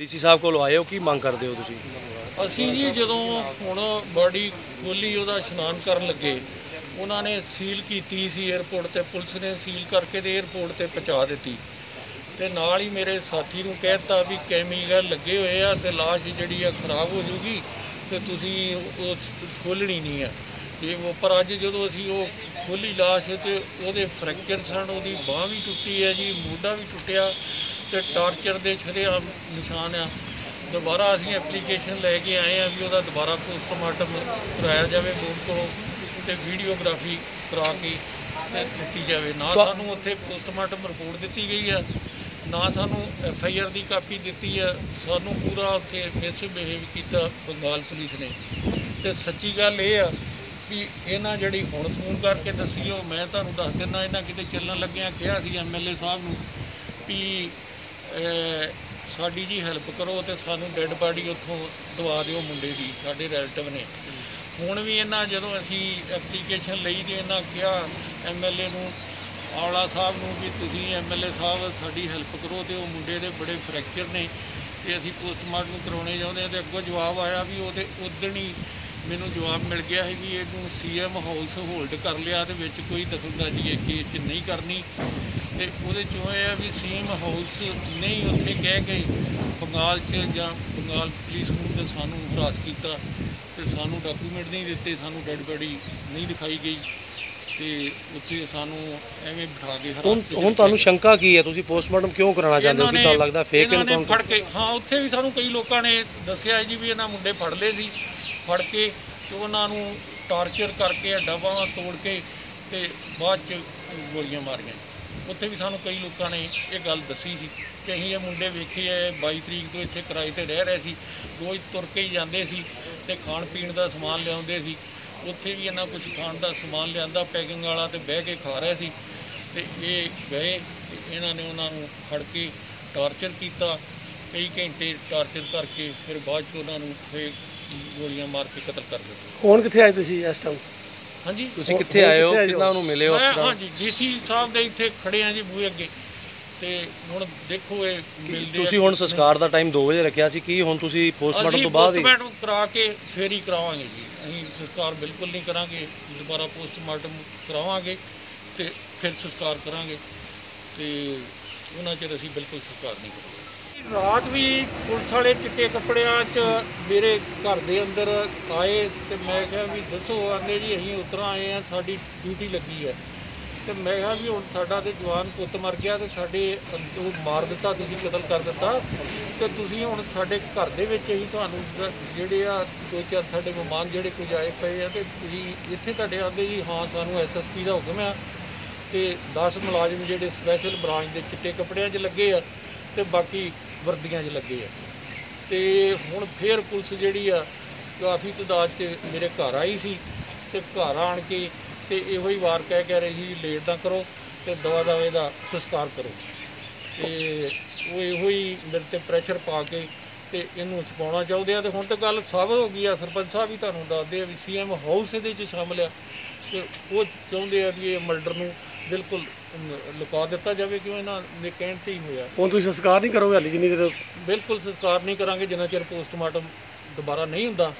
DC ਸਾਹਿਬ ਕੋਲ ਆਏ ਹੋ, ਕੀ ਮੰਗ ਕਰਦੇ ਹੋ ਤੁਸੀਂ? ਅਸੀਂ ਜੀ ਜਦੋਂ ਹੁਣ ਬਾਡੀ ਖੋਲੀ, ਉਹਦਾ ਇਸ਼ਨਾਨ ਕਰਨ ਲੱਗੇ, ਉਹਨਾਂ ਨੇ ਸੀਲ ਕੀਤੀ ਸੀ 에어ਪੋਰਟ ਤੇ, ਪੁਲਿਸ ਨੇ ਸੀਲ ਕਰਕੇ ਦੇ 에어ਪੋਰਟ ਤੇ ਪਹੁੰਚਾ ਦਿੱਤੀ। ਤੇ ਨਾਲ ਹੀ ਮੇਰੇ ਸਾਥੀ ਨੂੰ ਕਹਿਤਾ ਵੀ ਕੈਮੀਕਲ ਲੱਗੇ ਹੋਏ ਆ ਤੇ ਲਾਸ਼ ਜਿਹੜੀ ਆ ਖਰਾਬ ਹੋ ਜੂਗੀ ਤੇ ਤੁਸੀਂ ਉਹ ਖੋਲਣੀ ਨਹੀਂ ਆ। ਇਹ ਉਹ ਪਰ ਅੱਜ ਜਦੋਂ ਅਸੀਂ ਉਹ ਖੋਲੀ ਲਾਸ਼ ਤੇ ਉਹਦੇ ਫ੍ਰੈਕਚਰ ਸਨ ਉਹਦੀ ਬਾਹ ਵੀ ਟੁੱਟੀ ਹੈ ਜੀ, ਮੋਢਾ ਵੀ ਟੁੱਟਿਆ ਤੇ ਟਾਰਚਰ ਦੇ ਛਰੇਆਮ ਨਿਸ਼ਾਨ ਆ ਦੁਬਾਰਾ ਅਸੀਂ ਐਪਲੀਕੇਸ਼ਨ ਲੈ ਕੇ ਆਏ ਆ ਵੀ ਉਹਦਾ ਦੁਬਾਰਾ ਪੋਸਟਮਾਰਟਮ ਕਰਾਇਆ ਜਾਵੇ ਬੋਰਡ ਕੋਲੋਂ ਤੇ ਵੀਡੀਓਗ੍ਰਾਫੀ ਕਰਾ ਕੇ ਤੇ ਦਿੱਤੀ ਜਾਵੇ। ਨਾ ਸਾਨੂੰ ਉੱਥੇ ਪੋਸਟਮਾਰਟਮ ਰਿਪੋਰਟ ਦਿੱਤੀ ਗਈ ਆ ਨਾ ਸਾਨੂੰ ਐਫ ਆਈ ਆਰ ਦੀ ਕਾਪੀ ਦਿੱਤੀ ਆ। ਸਾਨੂੰ ਪੂਰਾ ਉੱਥੇ ਮਿਸਬਿਹੇਵ ਕੀਤਾ ਬੰਗਾਲ ਪੁਲਿਸ ਨੇ। ਤੇ ਸੱਚੀ ਗੱਲ ਇਹ ਆ ਵੀ ਇਹਨਾਂ ਜਿਹੜੀ ਹੁਣ ਫੋਨ ਕਰਕੇ ਦੱਸੀ ਉਹ ਮੈਂ ਤੁਹਾਨੂੰ ਦੱਸ ਦਿੰਦਾ ਇਹਨਾਂ ਕਿਤੇ ਚੱਲਣ ਲੱਗਿਆ ਕਿਹਾ ਸੀ ਐਮਐਲਏ ਸਾਹਿਬ ਨੂੰ ਵੀ ਸਾਡੀ ਜੀ ਹੈਲਪ ਕਰੋ ਤੇ ਸਾਨੂੰ ਡੈੱਡ ਬਾਡੀ ਉੱਥੋਂ ਦਵਾ ਦਿਓ ਮੁੰਡੇ ਦੀ, ਸਾਡੇ ਰਿਲੇਟਿਵ ਨੇ। ਹੁਣ ਵੀ ਇਹਨਾਂ ਜਦੋਂ ਅਸੀਂ ਐਪਲੀਕੇਸ਼ਨ ਲਈ ਤੇ ਇਹਨਾਂ ਕਿਹਾ ਐਮਐਲਏ ਨੂੰ ਔਲਾ ਸਾਹਿਬ ਨੂੰ ਵੀ ਤੁਸੀਂ ਐਮਐਲਏ ਸਾਹਿਬ ਸਾਡੀ ਹੈਲਪ ਕਰੋ ਤੇ ਉਹ ਮੁੰਡੇ ਦੇ ਬੜੇ ਫ੍ਰੈਕਚਰ ਨੇ ਤੇ ਅਸੀਂ ਪੋਸਟਮਾਰਟਮ ਕਰਾਉਣੇ ਚਾਹੁੰਦੇ ਹਾਂ ਤੇ ਅੱਗੋਂ ਜਵਾਬ ਆਇਆ ਵੀ ਉਹਦੇ ਉਦਣ ਹੀ ਮੈਨੂੰ ਜਵਾਬ ਮਿਲ ਗਿਆ ਸੀ ਵੀ ਇਹਨੂੰ ਸੀਐਮ ਹਾਊਸ ਹੋਲਡ ਕਰ ਲਿਆ ਤੇ ਵਿੱਚ ਕੋਈ ਦਖਲਅੰਦਾਜ਼ੀ ਇਹ ਕੇਸ 'ਚ ਨਹੀਂ ਕਰਨੀ। ਤੇ ਉਹਦੇ ਚੋਂ ਇਹ ਆ ਵੀ ਸੀਐਮ ਹਾਊਸ ਨਹੀਂ ਉੱਥੇ ਕਹਿ ਕੇ ਬੰਗਾਲ 'ਚ ਜਾਂ ਬੰਗਾਲ ਪੁਲਿਸ ਨੂੰ ਤੇ ਸਾਨੂੰ ਹਰਾਸ ਕੀਤਾ ਤੇ ਸਾਨੂੰ ਡਾਕੂਮੈਂਟ ਨਹੀਂ ਦਿੱਤੇ ਸਾਨੂੰ ਡੈਡ ਬੋਡੀ ਨਹੀਂ ਦਿਖਾਈ ਗਈ ਤੇ ਉੱਥੇ ਸਾਨੂੰ ਐਵੇਂ ਬਿਠਾ ਕੇ ਹੁਣ ਹੁਣ ਤੁਹਾਨੂੰ ਸ਼ੰਕਾ ਕੀ ਹੈ? ਤੁਸੀਂ ਪੋਸਟਮਾਰਟਮ ਕਿਉਂ ਕਰਾਉਣਾ ਚਾਹੁੰਦੇ ਹੋ? ਕਿ ਤੁਹਾਨੂੰ ਲੱਗਦਾ? ਫੇਕ ਇਨਕਾਊਂਟਰ ਫੜ ਕੇ ਹਾਂ ਉੱਥੇ ਵੀ ਸਾਨੂੰ ਕਈ ਲੋਕਾਂ ਨੇ ਦੱਸਿਆ ਜੀ ਵੀ ਇਹਨਾਂ ਮੁੰਡੇ ਫੜ ਲਏ ਸੀ। ਫੜ ਕੇ ਤੇ ਉਹਨਾਂ ਨੂੰ ਟਾਰਚਰ ਕਰਕੇ ਡੱਬਾਂ ਤੋੜ ਕੇ ਤੇ ਬਾਅਦ ਚ ਗੋਲੀਆਂ ਮਾਰੀਆਂ। ਉੱਥੇ ਵੀ ਸਾਨੂੰ ਕਈ ਲੋਕਾਂ ਨੇ ਇਹ ਗੱਲ ਦੱਸੀ ਸੀ ਕਿ ਅਸੀਂ ਇਹ ਮੁੰਡੇ ਵੇਖੇ ਐ 22 ਤਰੀਕ ਤੋਂ ਇੱਥੇ ਕਿਰਾਏ ਤੇ ਰਹਿ ਰਹੇ ਸੀ, ਰੋਜ਼ ਤੁਰ ਕੇ ਹੀ ਜਾਂਦੇ ਸੀ ਤੇ ਖਾਣ ਪੀਣ ਦਾ ਸਮਾਨ ਲਿਆਉਂਦੇ ਸੀ। ਉੱਥੇ ਵੀ ਇਹਨਾਂ ਕੁਝ ਖਾਣ ਦਾ ਸਮਾਨ ਲਿਆਂਦਾ, ਪੈਕਿੰਗ ਵਾਲਾ ਤੇ ਬਹਿ ਕੇ ਖਾ ਰਿਹਾ ਸੀ ਤੇ ਇਹ ਗਏ ਤੇ ਇਹਨਾਂ ਨੇ ਉਹਨਾਂ ਨੂੰ ਫੜ ਕੇ ਟਾਰਚਰ ਕੀਤਾ, ਕਈ ਘੰਟੇ ਟਾਰਚਰ ਕਰਕੇ ਫਿਰ ਬਾਅਦ ਚ ਉਹਨਾਂ ਨੂੰ ਫੇ ਗੋਲੀਆਂ ਮਾਰ ਕੇ ਕਤਲ ਕਰ ਦਿੱਤਾ। ਹੁਣ ਕਿੱਥੇ ਆਏ ਤੁਸੀਂ ਇਸ ਟਾਈਮ ਹਾਂਜੀ। ਤੁਸੀਂ ਕਿੱਥੇ ਆਏ ਹੋ? ਕਿੰਨਾ ਨੂੰ ਮਿਲੇ ਹੋ ਮੈਂ ਅਫਸਰਾਂ ਹਾਂਜੀ ਡੀਸੀ ਸਾਹਿਬ ਦੇ ਇੱਥੇ ਖੜੇ ਆ ਜੀ ਬੂਹੇ ਅੱਗੇ। ਤੇ ਹੁਣ ਦੇਖੋ ਇਹ ਮਿਲਦੇ ਤੁਸੀਂ ਹੁਣ ਸੰਸਕਾਰ ਦਾ ਟਾਈਮ 2 ਵਜੇ ਰੱਖਿਆ ਸੀ ਕੀ ਹੁਣ ਤੁਸੀਂ ਪੋਸਟਮਾਰਟਮ ਤੋਂ ਬਾਅਦ ਹੀ? ਪੋਸਟਮਾਰਟਮ ਕਰਾ ਕੇ ਫੇਰ ਹੀ ਕਰਾਵਾਂਗੇ ਜੀ। ਅਸੀਂ ਸੰਸਕਾਰ ਬਿਲਕੁਲ ਨਹੀਂ ਕਰਾਂਗੇ ਦੁਬਾਰਾ ਪੋਸਟਮਾਰਟਮ ਕਰਾਵਾਂਗੇ ਤੇ ਫਿਰ ਸੰਸਕਾਰ ਕਰਾਂਗੇ। ਤੇ ਉਹਨਾਂ ਚਿਰ ਅਸੀਂ ਬਿਲਕੁਲ ਸੰਸਕਾਰ ਨਹੀਂ ਕਰਾਂਗੇ। ਰਾਤ ਵੀ ਪੁਲਿਸ ਵਾਲੇ ਚਿੱਟੇ ਕੱਪੜਿਆਂ 'ਚ ਮੇਰੇ ਘਰ ਦੇ ਅੰਦਰ ਆਏ ਤੇ ਮੈਂ ਕਿਹਾ ਵੀ ਦੱਸੋ, ਆਂਦੇ ਜੀ ਅਸੀਂ ਉਤਰਾਂ ਆਏ ਆ, ਸਾਡੀ ਡਿਊਟੀ ਲੱਗੀ ਹੈ। ਤੇ ਮੈਂ ਕਿਹਾ ਵੀ ਹੁਣ ਸਾਡਾ ਤੇ ਜਵਾਨ ਪੁੱਤ ਮਰ ਗਿਆ ਤੇ ਸਾਡੇ ਉਹ ਮਾਰ ਦਿੱਤਾ, ਤੁਸੀਂ ਕਤਲ ਕਰ ਦਿੱਤਾ। ਤੇ ਤੁਸੀਂ ਹੁਣ ਸਾਡੇ ਘਰ ਦੇ ਵਿੱਚ ਹੀ ਤੁਹਾਨੂੰ ਜਿਹੜੇ ਆ ਦੋ ਚਾਰ ਸਾਡੇ ਮਹਿਮਾਨ ਜਿਹੜੇ ਕੁਝ ਆਏ ਪਏ ਆ ਤੇ ਤੁਸੀਂ ਇੱਥੇ ਤੁਹਾਡੇ ਆਂਦੇ ਜੀ, ਹਾਂ, ਸਾਨੂੰ ਐਸਐਸਪੀ ਦਾ ਹੁਕਮ ਆ ਤੇ 10 ਮੁਲਾਜ਼ਮ ਜਿਹੜੇ ਸਪੈਸ਼ਲ ਬ੍ਰਾਂਚ ਦੇ ਚਿੱਟੇ ਕੱਪੜਿਆਂ 'ਚ ਲੱਗੇ ਆ ਤੇ ਬਾਕੀ ਵਰਦੀਆਂ 'ਚ ਲੱਗੇ ਆ। ਤੇ ਹੁਣ ਫੇਰ ਪੁਲਿਸ ਜਿਹੜੀ ਆ, ਕਾਫੀ ਤਾਦਾਦ 'ਚ ਮੇਰੇ ਘਰ ਆਈ ਸੀ ਤੇ ਘਰ ਆਣ ਕੇ ਤੇ ਇਹੋ ਹੀ ਵਾਰ ਕਹਿ ਕਹਿ ਰਹੀ ਸੀ, ਲੇਟ ਨਾ ਕਰੋ ਤੇ ਦਵਾ ਦਵੇ ਦਾ ਸੰਸਕਾਰ ਕਰੋ। ਤੇ ਉਹ ਇਹੋ ਹੀ ਮੇਰੇ ਤੇ ਪ੍ਰੈਸ਼ਰ ਪਾ ਕੇ ਤੇ ਇਹਨੂੰ ਛਪਾਉਣਾ ਚਾਹੁੰਦੇ ਆ। ਤੇ ਹੁਣ ਤਾਂ ਗੱਲ ਸਾਬਤ ਹੋ ਗਈ ਆ, ਸਰਪੰਚ ਸਾਹਿਬ ਵੀ ਤੁਹਾਨੂੰ ਦੱਸਦੇ ਆ ਵੀ ਸੀਐਮ ਹਾਊਸ ਇਹਦੇ 'ਚ ਸ਼ਾਮਲ ਆ। ਤੇ ਉਹ ਚਾਹੁੰਦੇ ਆ ਵੀ ਇਹ ਮਰਡਰ ਨੂੰ ਬਿਲਕੁਲ ਲੁਕਾ ਦਿੱਤਾ ਜਾਵੇ ਕਿਉਂ ਇਹਨਾਂ ਦੇ ਕਹਿਣ ਤੇ ਹੀ ਹੋਇਆ। ਹੁਣ ਤੁਸੀਂ ਸੰਸਕਾਰ ਨਹੀਂ ਕਰੋਗੇ ਹਾਲੀ ਜਿੰਨੀ ਦੇਰ ਬਿਲਕੁਲ ਸੰਸਕਾਰ ਨਹੀਂ ਕਰਾਂਗੇ ਜਿੰਨਾ ਚਿਰ ਪੋਸਟਮਾਰਟਮ ਦੁਬਾਰਾ ਨਹੀਂ ਹੁੰਦਾ।